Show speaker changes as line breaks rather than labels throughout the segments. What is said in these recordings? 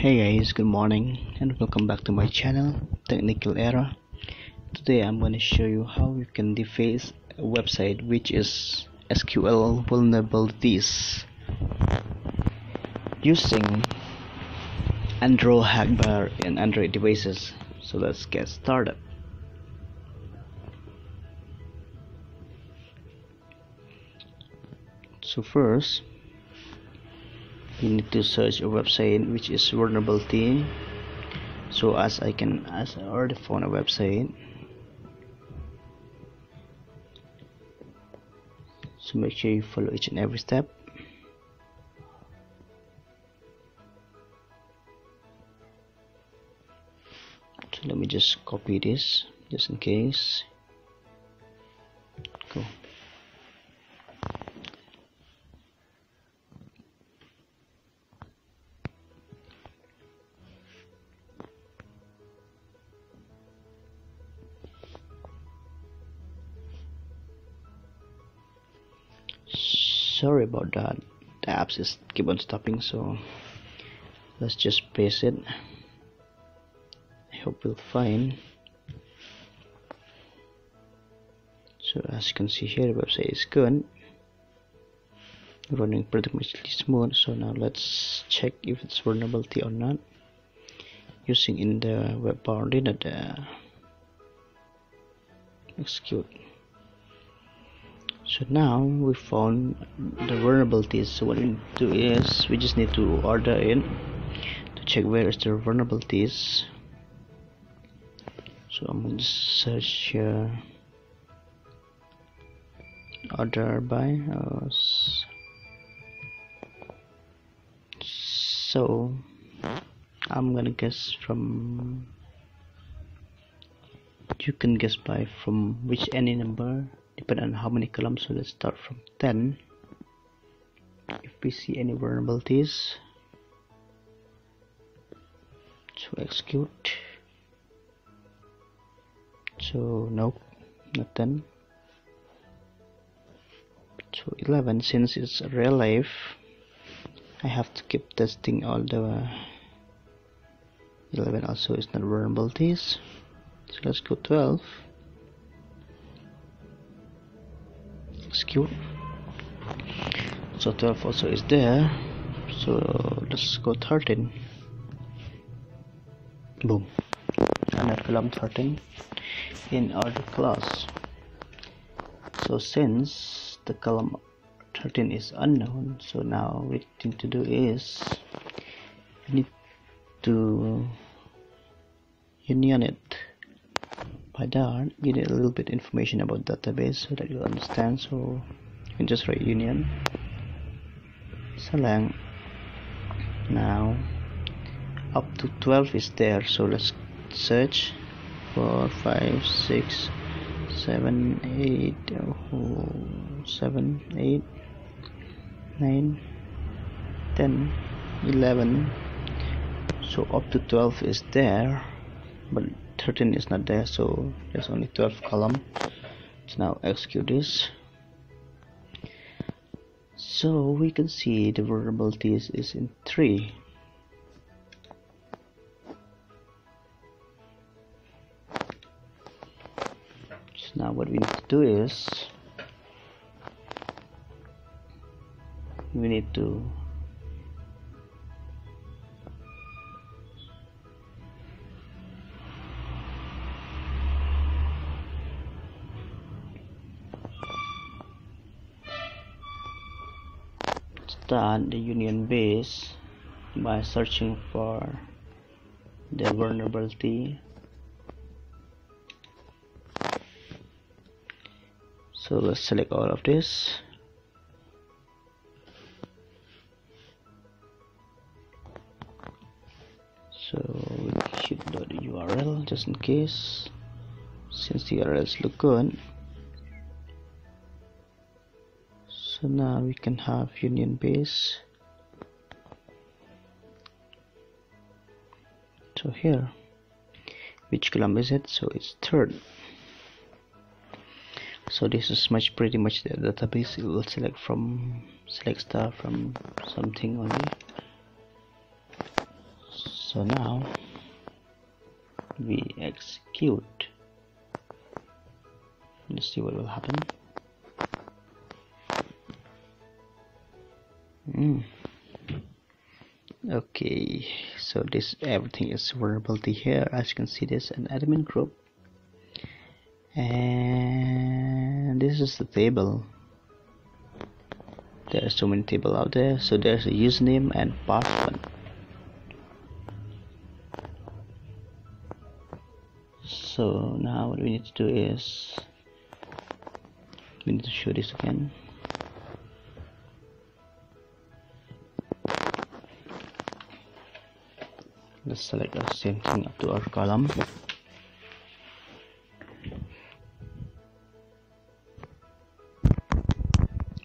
hey guys good morning and welcome back to my channel technical era today i'm going to show you how you can deface a website which is sql vulnerabilities using android hackbar in android devices. So let's get started. So first you need to search a website which is vulnerability. So as I can as I already found a website. So make sure you follow each and every step. So let me just copy this just in case sorry about that. The apps is keep on stopping so let's just paste it. I hope we'll find. So as you can see here the website is good. Running pretty much smooth so now let's check if it's vulnerability or not. Using in the web boundary that uh, execute so now we found the vulnerabilities. So what we do is we just need to order in to check where is the vulnerabilities. So I'm going to search uh, order by so I'm gonna guess from you can guess by from which any number depending on how many columns so let's start from 10 if we see any vulnerabilities so execute. So nope not 10 so 11 since it's real life I have to keep testing all the uh, 11 also is not vulnerabilities. So let's go 12 so 12 also is there. So let's go 13 boom. Another column 13 in order class. So since the column 13 is unknown so now we need to do is we need to union it by that you need a little bit information about database so that you understand. So you can just write union select now up to 12 is there. So let's search. 4 5 6 7 8 oh, 7 8 9 10 11 so up to 12 is there 13 is not there so there's only 12 column. So now execute this. So we can see the vulnerabilities is in 3 so now what we need to do is we need to start the union base by searching for the vulnerability so let's select all of this. So we should load the URL just in case since the URLs look good now we can have union base. So here which column is it? So it's third. So this is much pretty much the database it will select from select star from something only. So now we execute. Let's see what will happen mm. okay so this everything is vulnerability here. As you can see this an admin group. And this is the table. There are so many table out there. So there's a username and password. So now what we need to do is we need to show this again let's select the same thing up to our column.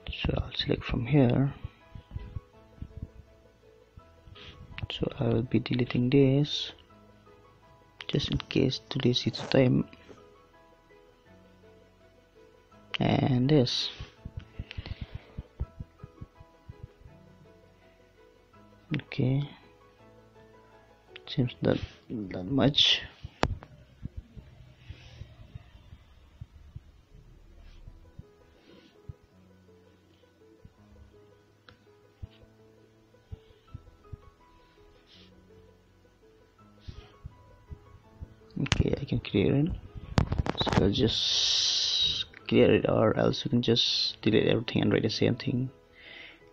So I'll select from here. So I will be deleting this just in case today's its time. And this. Okay seems that that much okay I can clear it. So I'll just clear it or else you can just delete everything and write the same thing.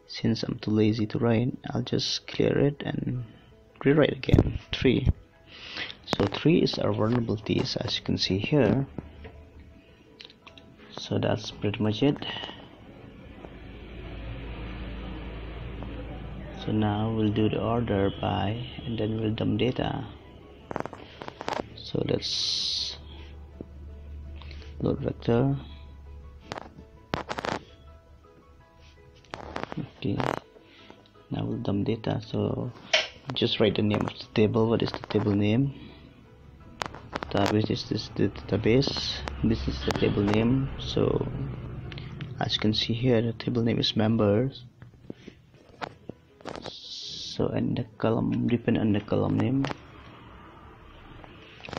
Since I'm too lazy to write I'll just clear it and rewrite again. 3 so 3 is our vulnerabilities as you can see here. So that's pretty much it. So now we'll do the order by and then we'll dump data. So let's load vector. Okay. Now we'll dump data. So just write the name of the table. What is the table name? Database is this the database. This is the table name. So as you can see here the table name is members. So and the column depend on the column name.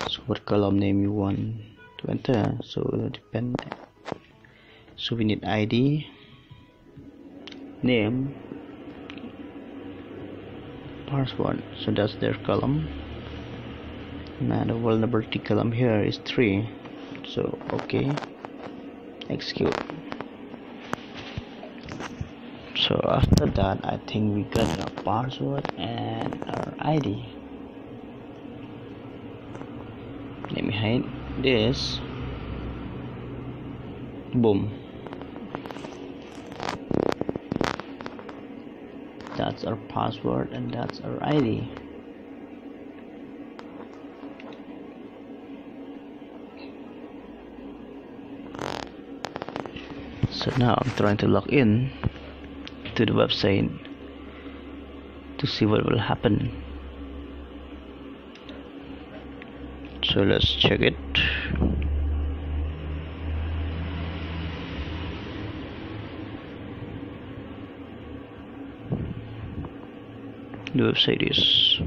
So what column name you want to enter? So depend. So we need id name password so that's their column. Now the vulnerability column here is 3 so okay. Execute. So after that I think we got our password and our ID let me hide this. Boom that's our password and that's our ID so now I'm trying to log in to the website to see what will happen. So let's check it the website is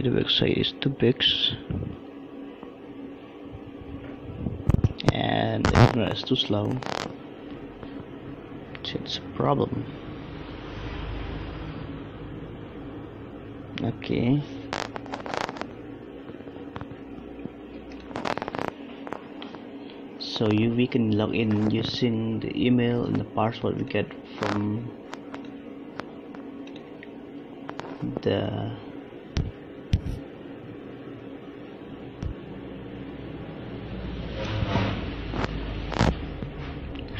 the website is too big and the internet is too slow. It's a problem. Okay. So you we can log in using the email and the password we get from the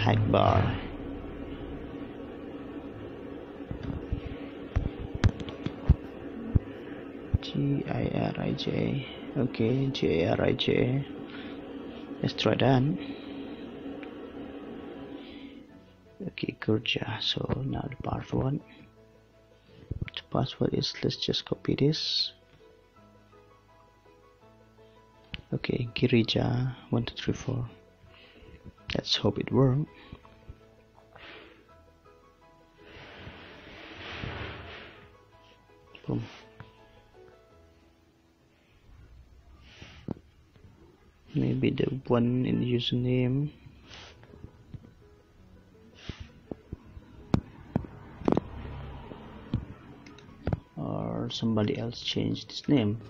Akbar. G I R I J. Okay, G I R I J. Let's try that. Okay, good job. So now the password. The password is let's just copy this. Okay, Girija one two three four let's hope it works. Boom. Maybe the one in the username or somebody else changed his name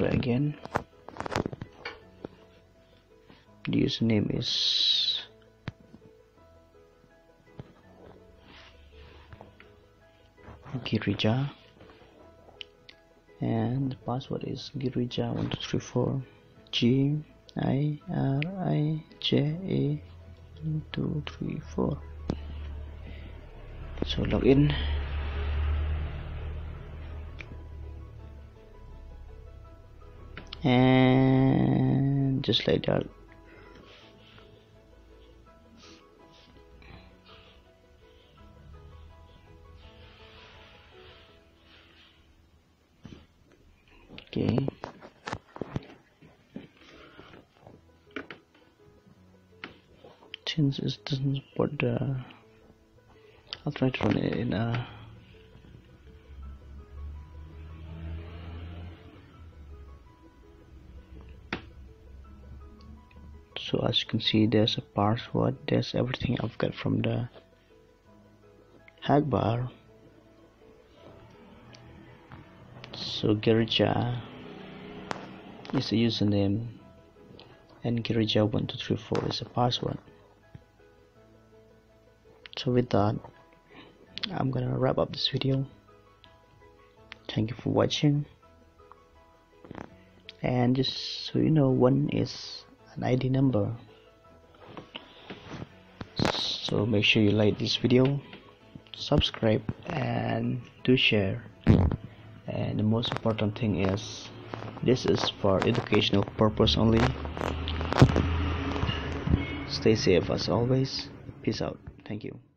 try again. The username is Girija. And the password is Girija1234 G I R I J A 1234 so log in and just like that. Okay. Since it doesn't support the I'll try to run it in a can see there's a password. There's everything I've got from the hack bar so Girija is a username and Girija1234 is a password. So with that I'm gonna wrap up this video. Thank you for watching. And just so you know one is an ID number so make sure you like this video subscribe and do share. And the most important thing is this is for educational purpose only. Stay safe as always. Peace out. Thank you